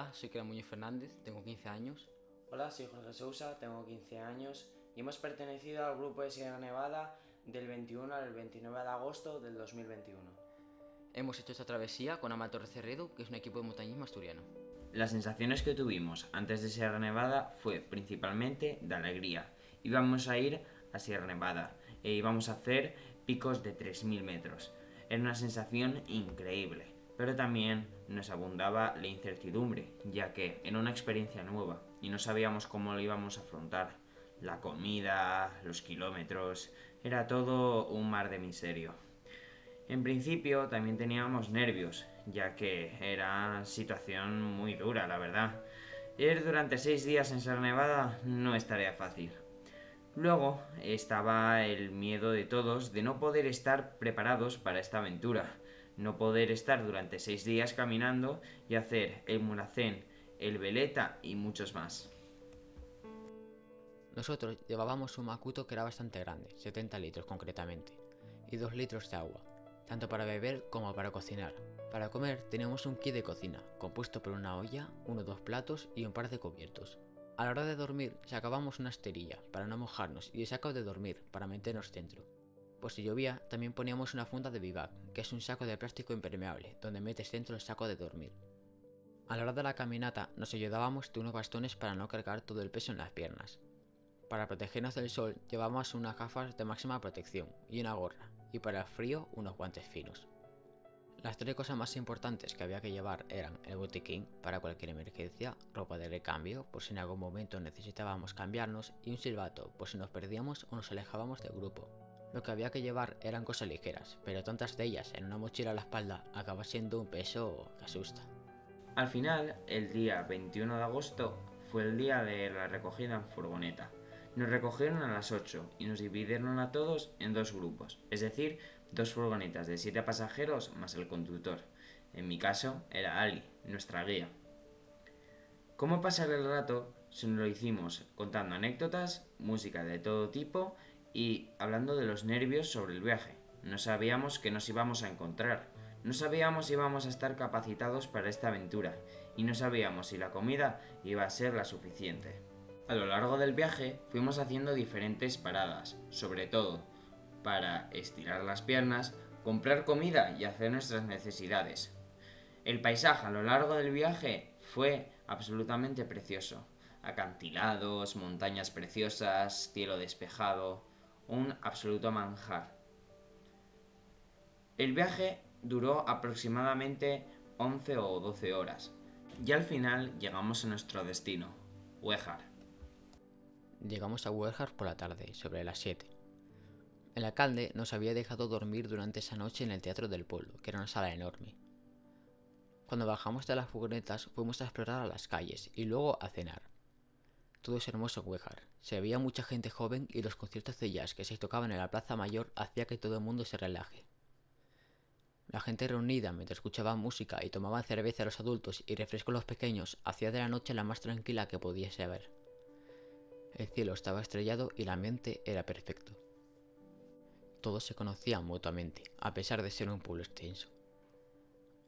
Hola, soy Clara Muñoz Fernández, tengo 15 años. Hola, soy Jorge Sousa, tengo 15 años y hemos pertenecido al grupo de Sierra Nevada del 21 al 29 de agosto del 2021. Hemos hecho esta travesía con Amator Cerredo, que es un equipo de montañismo asturiano. Las sensaciones que tuvimos antes de Sierra Nevada fue principalmente de alegría. Íbamos a ir a Sierra Nevada e íbamos a hacer picos de 3.000 metros. Era una sensación increíble, pero también nos abundaba la incertidumbre, ya que era una experiencia nueva y no sabíamos cómo lo íbamos a afrontar. La comida, los kilómetros, era todo un mar de misterio. En principio también teníamos nervios, ya que era situación muy dura, la verdad. Ir durante seis días en Sierra Nevada no es tarea fácil. Luego estaba el miedo de todos de no poder estar preparados para esta aventura, no poder estar durante seis días caminando y hacer el Mulacén, el Veleta y muchos más. Nosotros llevábamos un macuto que era bastante grande, 70 litros concretamente, y 2 litros de agua, tanto para beber como para cocinar. Para comer teníamos un kit de cocina, compuesto por una olla, uno o dos platos y un par de cubiertos. A la hora de dormir sacábamos una esterilla para no mojarnos y el saco de dormir para meternos dentro. Por si llovía, también poníamos una funda de vivac, que es un saco de plástico impermeable, donde metes dentro el saco de dormir. A la hora de la caminata nos ayudábamos de unos bastones para no cargar todo el peso en las piernas. Para protegernos del sol llevábamos unas gafas de máxima protección y una gorra, y para el frío unos guantes finos. Las tres cosas más importantes que había que llevar eran el botiquín para cualquier emergencia, ropa de recambio por si en algún momento necesitábamos cambiarnos y un silbato por si nos perdíamos o nos alejábamos del grupo. Lo que había que llevar eran cosas ligeras, pero tantas de ellas en una mochila a la espalda acaba siendo un peso que asusta. Al final, el día 21 de agosto fue el día de la recogida en furgoneta. Nos recogieron a las 8 y nos dividieron a todos en dos grupos, es decir, dos furgonetas de 7 pasajeros más el conductor. En mi caso era Ali, nuestra guía. ¿Cómo pasar el rato? Se lo hicimos contando anécdotas, música de todo tipo y hablando de los nervios sobre el viaje. No sabíamos que nos íbamos a encontrar, no sabíamos si íbamos a estar capacitados para esta aventura y no sabíamos si la comida iba a ser la suficiente. A lo largo del viaje fuimos haciendo diferentes paradas, sobre todo para estirar las piernas, comprar comida y hacer nuestras necesidades. El paisaje a lo largo del viaje fue absolutamente precioso. Acantilados, montañas preciosas, cielo despejado, un absoluto manjar. El viaje duró aproximadamente 11 o 12 horas y al final llegamos a nuestro destino, Huejar. Llegamos a Huejar por la tarde, sobre las 7. El alcalde nos había dejado dormir durante esa noche en el Teatro del Pueblo, que era una sala enorme. Cuando bajamos de las furgonetas fuimos a explorar las calles y luego a cenar. Todo es hermoso en Huejar. Se veía mucha gente joven y los conciertos de jazz que se tocaban en la Plaza Mayor hacía que todo el mundo se relaje. La gente reunida mientras escuchaban música y tomaban cerveza a los adultos y refresco a los pequeños hacía de la noche la más tranquila que pudiese haber. El cielo estaba estrellado y el ambiente era perfecto. Todos se conocían mutuamente, a pesar de ser un pueblo extenso.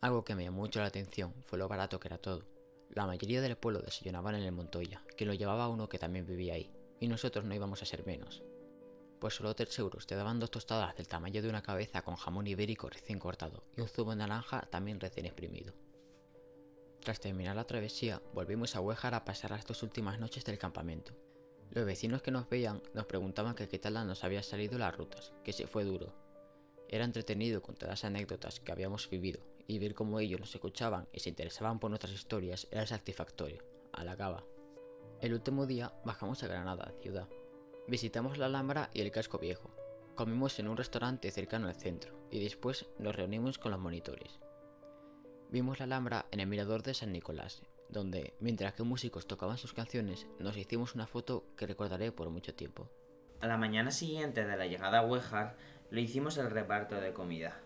Algo que me llamó mucho la atención fue lo barato que era todo. La mayoría del pueblo desayunaban en el Montoya, que lo llevaba uno que también vivía ahí, y nosotros no íbamos a ser menos. Pues solo 3 euros te daban dos tostadas del tamaño de una cabeza con jamón ibérico recién cortado y un zumo de naranja también recién exprimido. Tras terminar la travesía, volvimos a Huejar a pasar las dos últimas noches del campamento, los vecinos que nos veían nos preguntaban que qué tal nos había salido las rutas, que se fue duro. Era entretenido contar las anécdotas que habíamos vivido y ver cómo ellos nos escuchaban y se interesaban por nuestras historias era satisfactorio, halagaba. El último día bajamos a Granada, ciudad. Visitamos la Alhambra y el casco viejo. Comimos en un restaurante cercano al centro y después nos reunimos con los monitores. Vimos la Alhambra en el mirador de San Nicolás donde, mientras que músicos tocaban sus canciones, nos hicimos una foto que recordaré por mucho tiempo. A la mañana siguiente de la llegada a Huejar, le hicimos el reparto de comida.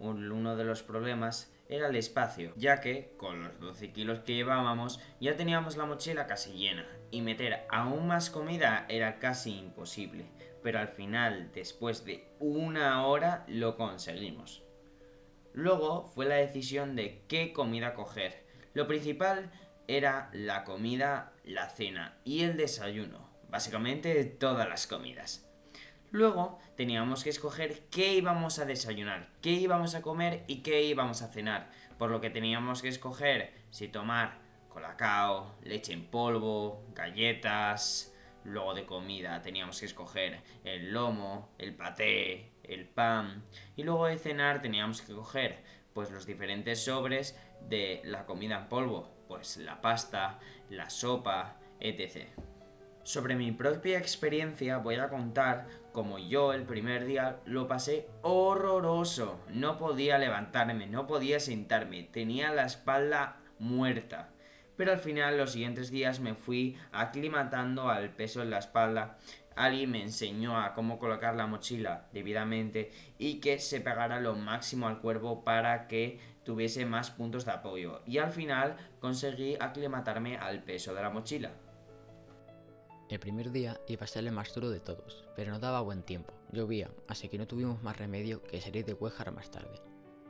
Uno de los problemas era el espacio, ya que, con los 12 kilos que llevábamos, ya teníamos la mochila casi llena, y meter aún más comida era casi imposible, pero al final, después de una hora, lo conseguimos. Luego fue la decisión de qué comida coger, Lo principal era la comida, la cena y el desayuno. Básicamente todas las comidas. Luego teníamos que escoger qué íbamos a desayunar, qué íbamos a comer y qué íbamos a cenar. Por lo que teníamos que escoger si tomar colacao, leche en polvo, galletas. Luego de comida teníamos que escoger el lomo, el paté, el pan. Y luego de cenar teníamos que coger pues los diferentes sobres de la comida en polvo, pues la pasta, la sopa, etc. Sobre mi propia experiencia voy a contar como yo el primer día lo pasé horroroso. No podía levantarme, no podía sentarme, tenía la espalda muerta. Pero al final los siguientes días me fui aclimatando al peso en la espalda. Ali me enseñó a cómo colocar la mochila debidamente y que se pegara lo máximo al cuerpo para que tuviese más puntos de apoyo. Y al final conseguí aclimatarme al peso de la mochila. El primer día iba a ser el más duro de todos, pero no daba buen tiempo. Llovía, así que no tuvimos más remedio que salir de Huejar más tarde.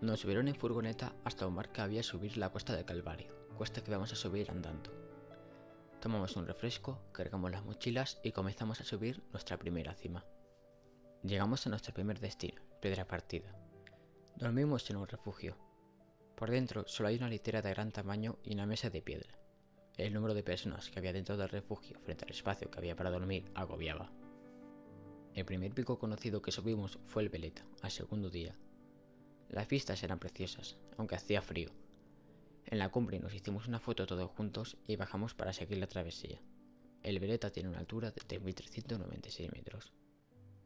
Nos subieron en furgoneta hasta un bar que había subir la cuesta del Calvario, cuesta que vamos a subir andando. Tomamos un refresco, cargamos las mochilas y comenzamos a subir nuestra primera cima. Llegamos a nuestro primer destino, Piedra Partida. Dormimos en un refugio. Por dentro solo hay una litera de gran tamaño y una mesa de piedra. El número de personas que había dentro del refugio frente al espacio que había para dormir agobiaba. El primer pico conocido que subimos fue el Veleta, al segundo día. Las vistas eran preciosas, aunque hacía frío. En la cumbre nos hicimos una foto todos juntos y bajamos para seguir la travesía. El Veleta tiene una altura de 3.396 metros.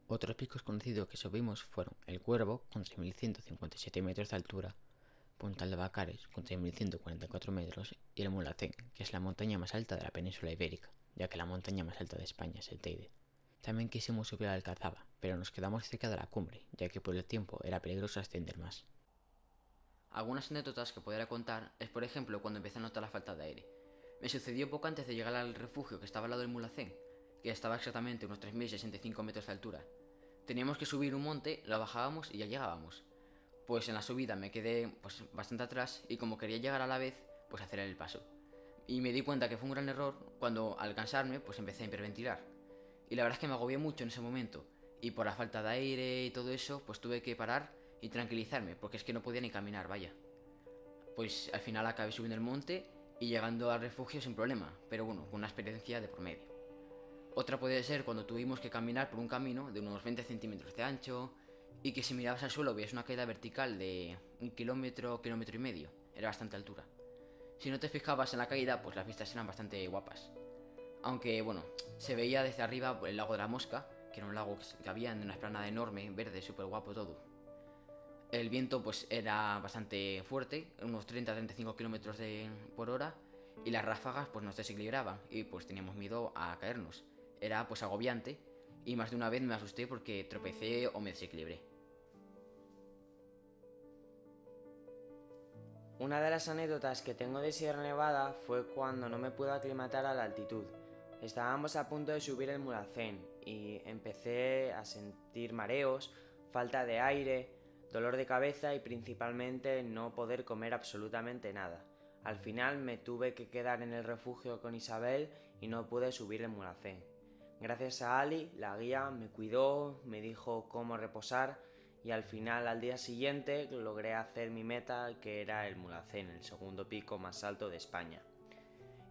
Otros picos conocidos que subimos fueron el Cuervo, con 3.157 metros de altura, Puntal de Bacares, con 3.144 metros, y el Mulacén, que es la montaña más alta de la península ibérica, ya que la montaña más alta de España es el Teide. También quisimos subir al Alcazaba, pero nos quedamos cerca de la cumbre, ya que por el tiempo era peligroso ascender más. Algunas anécdotas que podría contar es, por ejemplo, cuando empecé a notar la falta de aire. Me sucedió poco antes de llegar al refugio que estaba al lado del Mulacén, que estaba exactamente unos 3.065 metros de altura. Teníamos que subir un monte, lo bajábamos y ya llegábamos pues en la subida me quedé pues, bastante atrás y como quería llegar a la vez, pues hacer el paso. Y me di cuenta que fue un gran error cuando al cansarme pues empecé a hiperventilar. Y la verdad es que me agobié mucho en ese momento. Y por la falta de aire y todo eso, pues tuve que parar y tranquilizarme, porque es que no podía ni caminar, vaya. Pues al final acabé subiendo el monte y llegando al refugio sin problema, pero bueno, con una experiencia de por medio. Otra puede ser cuando tuvimos que caminar por un camino de unos 20 centímetros de ancho, y que si mirabas al suelo veías una caída vertical de un kilómetro, kilómetro y medio. Era bastante altura. Si no te fijabas en la caída, pues las vistas eran bastante guapas. Aunque, bueno, se veía desde arriba el lago de la Mosca, que era un lago que había en una esplanada enorme, verde, súper guapo todo. El viento pues era bastante fuerte, unos 30-35 kilómetros por hora, y las ráfagas pues nos desequilibraban y pues teníamos miedo a caernos. Era pues agobiante y más de una vez me asusté porque tropecé o me desequilibré. Una de las anécdotas que tengo de Sierra Nevada fue cuando no me pude aclimatar a la altitud. Estábamos a punto de subir el Mulacén y empecé a sentir mareos, falta de aire, dolor de cabeza y principalmente no poder comer absolutamente nada. Al final me tuve que quedar en el refugio con Isabel y no pude subir el Mulacén. Gracias a Ali, la guía me cuidó, me dijo cómo reposar y al final al día siguiente logré hacer mi meta que era el Mulacén, el segundo pico más alto de España.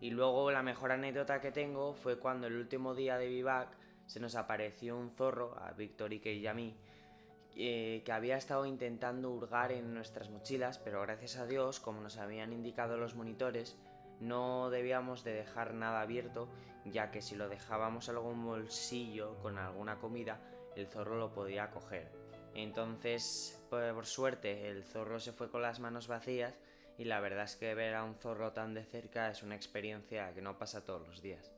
Y luego la mejor anécdota que tengo fue cuando el último día de vivac se nos apareció un zorro, a Víctor y a mí, eh, que había estado intentando hurgar en nuestras mochilas, pero gracias a Dios, como nos habían indicado los monitores, no debíamos de dejar nada abierto, ya que si lo dejábamos algún bolsillo con alguna comida, el zorro lo podía coger. Entonces, por suerte, el zorro se fue con las manos vacías y la verdad es que ver a un zorro tan de cerca es una experiencia que no pasa todos los días.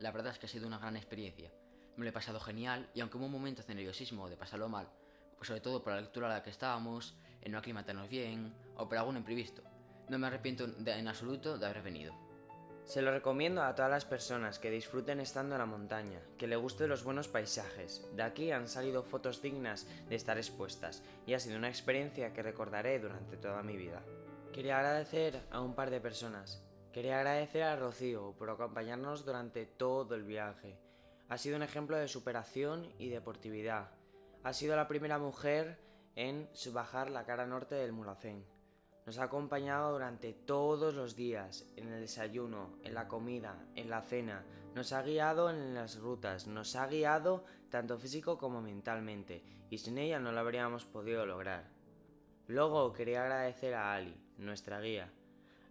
La verdad es que ha sido una gran experiencia. Me lo he pasado genial y aunque hubo momentos de nerviosismo de pasarlo mal, pues sobre todo por la lectura a la que estábamos, en no aclimatarnos bien o por algún imprevisto, no me arrepiento en absoluto de haber venido. Se lo recomiendo a todas las personas que disfruten estando en la montaña, que le gusten los buenos paisajes. De aquí han salido fotos dignas de estar expuestas y ha sido una experiencia que recordaré durante toda mi vida. Quería agradecer a un par de personas. Quería agradecer a Rocío por acompañarnos durante todo el viaje. Ha sido un ejemplo de superación y deportividad. Ha sido la primera mujer en bajar la cara norte del Mulhacén. Nos ha acompañado durante todos los días, en el desayuno, en la comida, en la cena. Nos ha guiado en las rutas, nos ha guiado tanto físico como mentalmente, y sin ella no lo habríamos podido lograr. Luego quería agradecer a Ali, nuestra guía.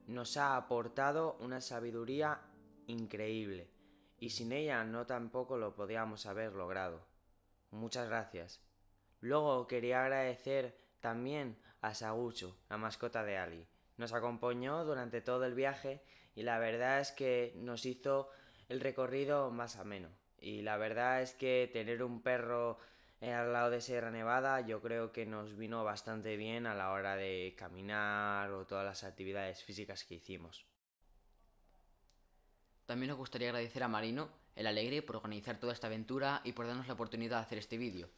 Nos ha aportado una sabiduría increíble, y sin ella no tampoco lo podíamos haber logrado. Muchas gracias. Luego quería agradecer también a Sagucho, la mascota de Ali. Nos acompañó durante todo el viaje y la verdad es que nos hizo el recorrido más ameno. Y la verdad es que tener un perro eh, al lado de Sierra Nevada yo creo que nos vino bastante bien a la hora de caminar o todas las actividades físicas que hicimos. También nos gustaría agradecer a Marino, el Alegre, por organizar toda esta aventura y por darnos la oportunidad de hacer este vídeo.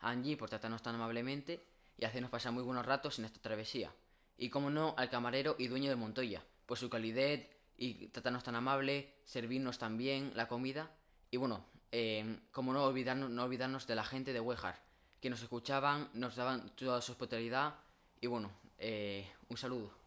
Angie por tratarnos tan amablemente y hacernos pasar muy buenos ratos en esta travesía. Y como no, al camarero y dueño de Montoya, por su calidez y tratarnos tan amable, servirnos tan bien la comida. Y bueno, eh, como no olvidarnos, no olvidarnos de la gente de Wejar, que nos escuchaban, nos daban toda su hospitalidad. Y bueno, eh, un saludo.